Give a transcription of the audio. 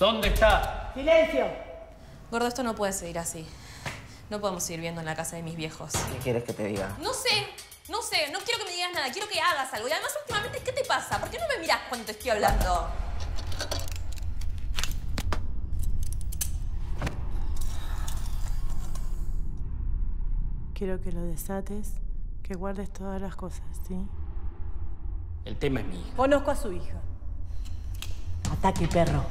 ¿Dónde está? ¡Silencio! Gordo, esto no puede seguir así. No podemos seguir viendo en la casa de mis viejos. ¿Qué quieres que te diga? No sé, no sé, no quiero que me digas nada, quiero que hagas algo. Y además, últimamente, ¿qué te pasa? ¿Por qué no me miras cuando te estoy hablando? Quiero que lo desates, que guardes todas las cosas, ¿sí? El tema es mi hija. Conozco a su hija. Ataque, perro.